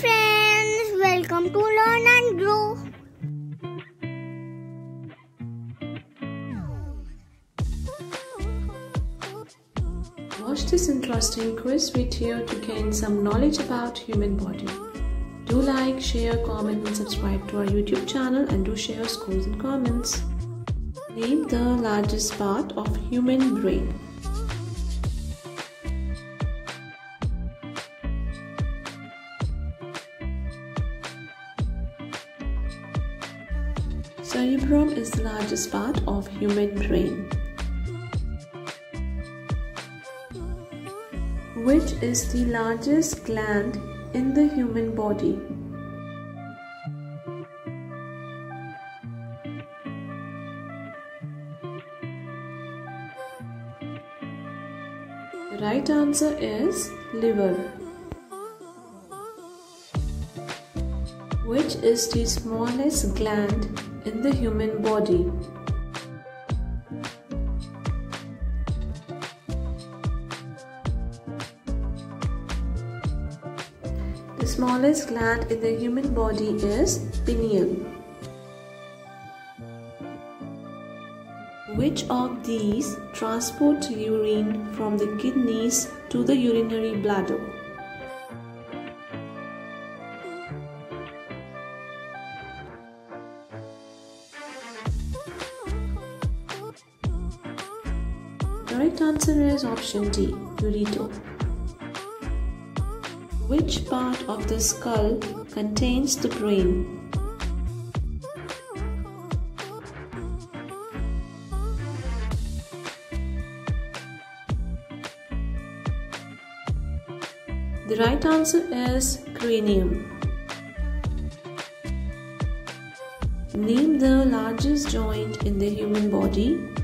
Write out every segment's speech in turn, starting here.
friends, welcome to Learn and Grow. Watch this interesting quiz video to gain some knowledge about human body. Do like, share, comment and subscribe to our YouTube channel and do share your scores and comments. Name the largest part of human brain. Cerebrum is the largest part of human brain. Which is the largest gland in the human body? The right answer is liver. Which is the smallest gland in the human body? The smallest gland in the human body is pineal. Which of these transports urine from the kidneys to the urinary bladder? The right answer is option D, ureter. Which part of the skull contains the brain? The right answer is cranium. Name the largest joint in the human body.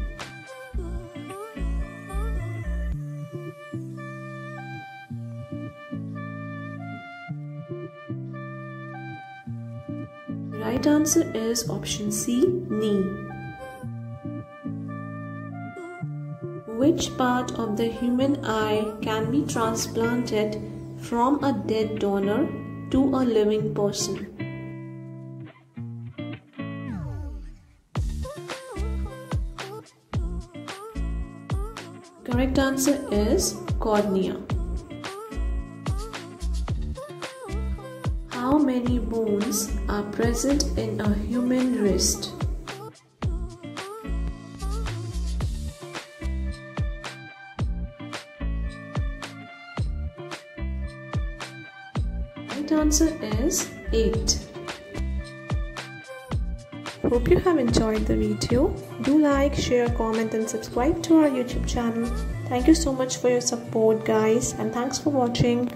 Right answer is option C, knee. Which part of the human eye can be transplanted from a dead donor to a living person? Correct answer is cornea. How many bones are present in a human wrist? Right answer is 8. Hope you have enjoyed the video. Do like, share, comment and subscribe to our YouTube channel. Thank you so much for your support guys and thanks for watching.